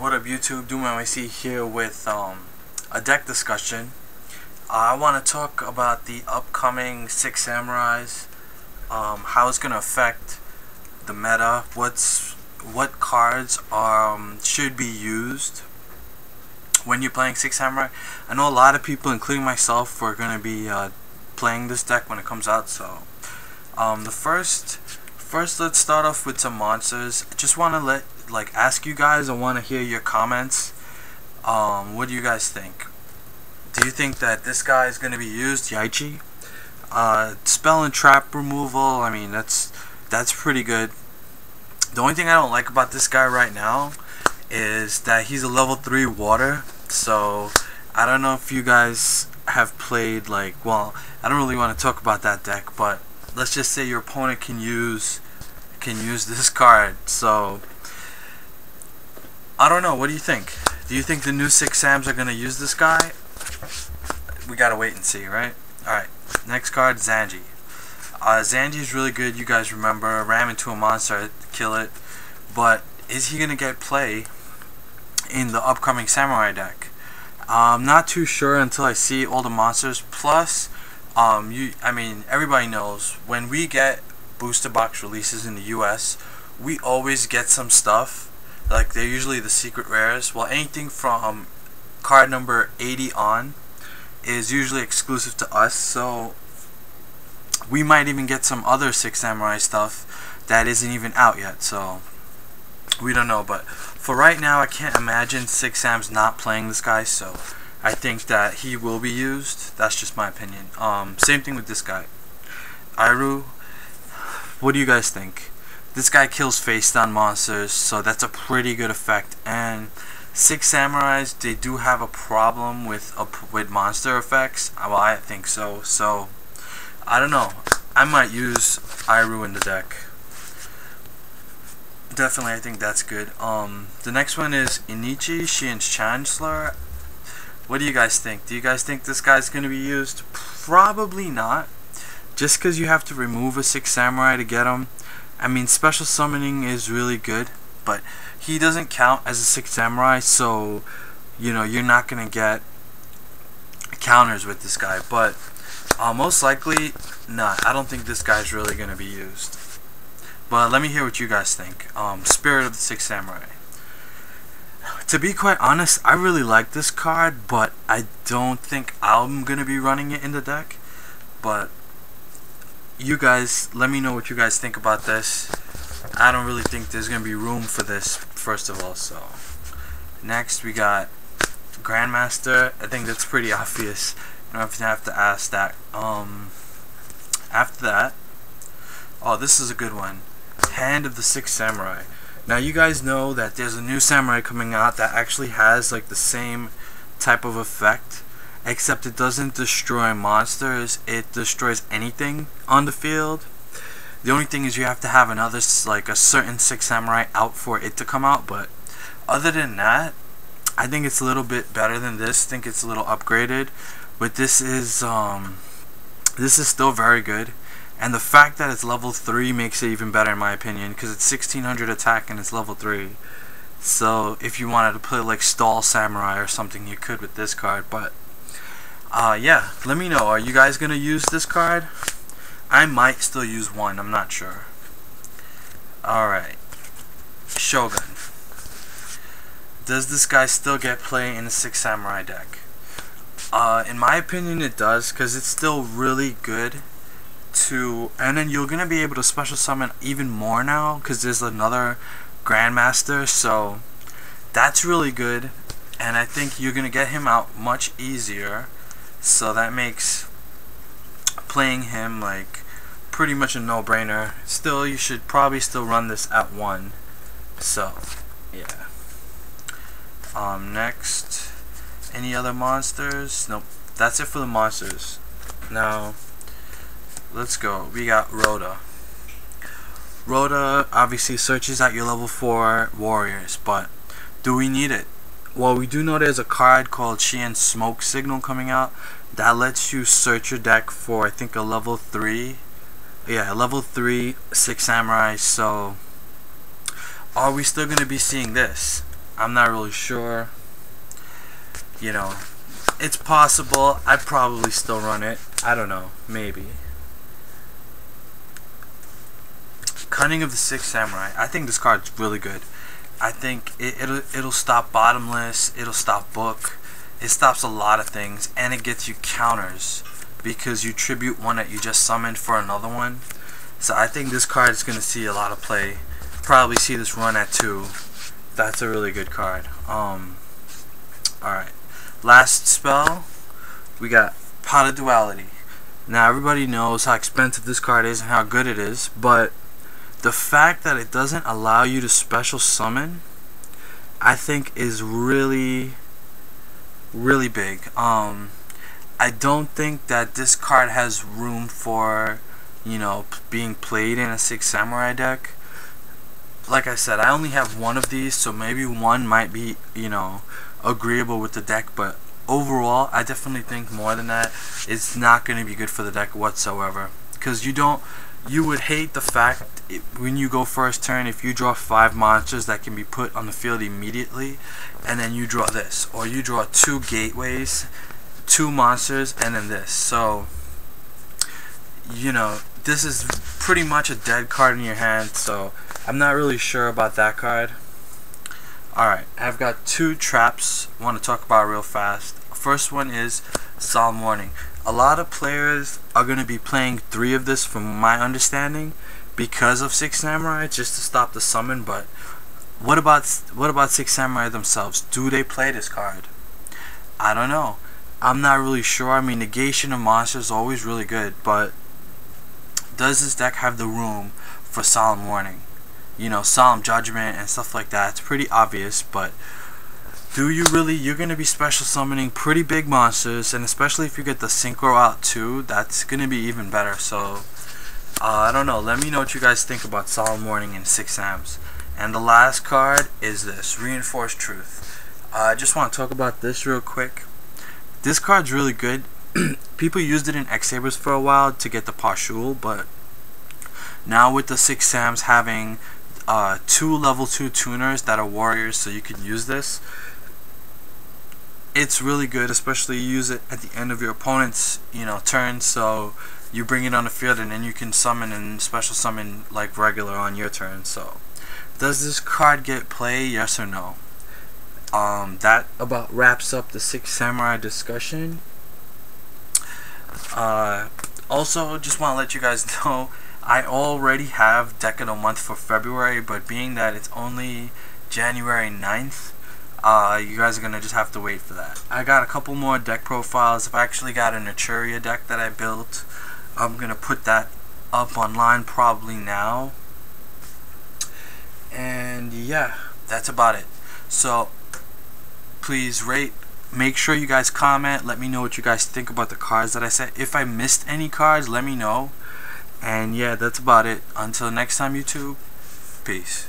What up YouTube, Doomnyc here with um, a deck discussion. I want to talk about the upcoming Six Samurais, um, how it's going to affect the meta, what's what cards um, should be used when you're playing Six Samurai. I know a lot of people, including myself, are going to be uh, playing this deck when it comes out, so um, the first first let's start off with some monsters. I just want to let like ask you guys. I want to hear your comments. Um, what do you guys think? Do you think that this guy is going to be used, Yaichi? Uh, spell and trap removal. I mean, that's that's pretty good. The only thing I don't like about this guy right now is that he's a level three water. So I don't know if you guys have played like well, I don't really want to talk about that deck, but let's just say your opponent can use can use this card. So I don't know. What do you think? Do you think the new six Sams are gonna use this guy? We gotta wait and see, right? All right. Next card, Zanji. Uh, Zanji is really good. You guys remember ram into a monster, kill it. But is he gonna get play in the upcoming Samurai deck? I'm not too sure until I see all the monsters. Plus, um, you, I mean, everybody knows when we get booster box releases in the U.S., we always get some stuff. Like they're usually the secret rares. Well, anything from card number 80 on is usually exclusive to us. So we might even get some other Six Samurai stuff that isn't even out yet. So we don't know. But for right now, I can't imagine Six Sam's not playing this guy. So I think that he will be used. That's just my opinion. Um, same thing with this guy. Irou, what do you guys think? This guy kills face down monsters, so that's a pretty good effect. And Six Samurais, they do have a problem with with monster effects. Well, I think so. So, I don't know. I might use Irou in the deck. Definitely, I think that's good. Um, the next one is Enishi, Shien's Chancellor. What do you guys think? Do you guys think this guy's going to be used? Probably not. Just because you have to remove a Six Samurai to get him. I mean, special summoning is really good, but he doesn't count as a Six Samurai, so, you know, you're not going to get counters with this guy. But uh, most likely, not. I don't think this guy's really going to be used. But let me hear what you guys think. Um, Spirit of the Six Samurai to be quite honest, I really like this card, but I don't think I'm going to be running it in the deck. But you guys, let me know what you guys think about this. I don't really think there's going to be room for this, first of all. So, next we got Grandmaster. I think that's pretty obvious. You don't have to ask that. Um, after that, oh, this is a good one. Hand of the Six Samurai. Now you guys know that there's a new samurai coming out that actually has like the same type of effect except it doesn't destroy monsters it destroys anything on the field the only thing is you have to have another like a certain six samurai out for it to come out but other than that I think it's a little bit better than this I think it's a little upgraded but this is um this is still very good and the fact that it's level 3 makes it even better in my opinion because it's 1600 attack and it's level 3. So if you wanted to play like Stall Samurai or something you could with this card. But uh, yeah, let me know. Are you guys going to use this card? I might still use one. I'm not sure. Alright. Shogun. Does this guy still get play in the Six Samurai deck? Uh, in my opinion it does because it's still really good to and then you're gonna be able to special summon even more now because there's another grandmaster so that's really good and I think you're gonna get him out much easier so that makes playing him like pretty much a no-brainer. Still you should probably still run this at one. So yeah. Um next. Any other monsters? Nope. That's it for the monsters. Now let's go. We got ROTA. ROTA obviously searches at your level 4 warriors, but do we need it? Well, we do know there's a card called Shien Smoke Signal coming out that lets you search your deck for, I think, a level 3. Yeah, level 3 6 Samurai, so are we still going to be seeing this? I'm not really sure. You know, it's possible. I'd probably still run it. I don't know. Maybe. Cunning of the Six Samurai. I think this card's really good. I think it, it'll it'll stop bottomless. It'll stop book. It stops a lot of things, and it gets you counters because you tribute one that you just summoned for another one. So I think this card is gonna see a lot of play. Probably see this run at two. That's a really good card. Um. All right. Last spell, we got Pot of Duality. Now everybody knows how expensive this card is and how good it is, but the fact that it doesn't allow you to special summon I think is really really big. Um I don't think that this card has room for you know being played in a six samurai deck. Like I said I only have one of these so maybe one might be you know agreeable with the deck but overall I definitely think more than that it's not going to be good for the deck whatsoever. Because you don't you would hate the fact it, when you go first turn if you draw five monsters that can be put on the field immediately and then you draw this or you draw two gateways two monsters and then this. So you know this is pretty much a dead card in your hand so I'm not really sure about that card. Alright I've got two traps want to talk about real fast. First one is Solemn Warning a lot of players are going to be playing three of this from my understanding because of Six Samurai just to stop the summon but what about what about Six Samurai themselves? Do they play this card? I don't know. I'm not really sure. I mean negation of monsters is always really good but does this deck have the room for solemn warning? You know solemn judgment and stuff like that. It's pretty obvious but do you really you're gonna be special summoning pretty big monsters and especially if you get the synchro out too that's gonna be even better. So uh, I don't know. Let me know what you guys think about Solemn Warning and 6 Sams and the last card is this Reinforced Truth. Uh, I just want to talk about this real quick. This card's really good. People used it in X Sabers for a while to get the Pashuul but now with the 6 Sams having uh, two level 2 tuners that are warriors so you can use this it's really good, especially you use it at the end of your opponent's you know turn. So you bring it on the field and then you can summon and special summon like regular on your turn. So does this card get play? Yes or no? Um, that about wraps up the Six Samurai discussion. Uh, also, just want to let you guys know I already have deck of the month for February, but being that it's only January 9th, uh, you guys are going to just have to wait for that. I got a couple more deck profiles. I've actually got an Naturia deck that I built. I'm going to put that up online probably now. And yeah, that's about it. So, please rate. Make sure you guys comment. Let me know what you guys think about the cards that I said. If I missed any cards, let me know. And yeah, that's about it. Until next time, YouTube. Peace.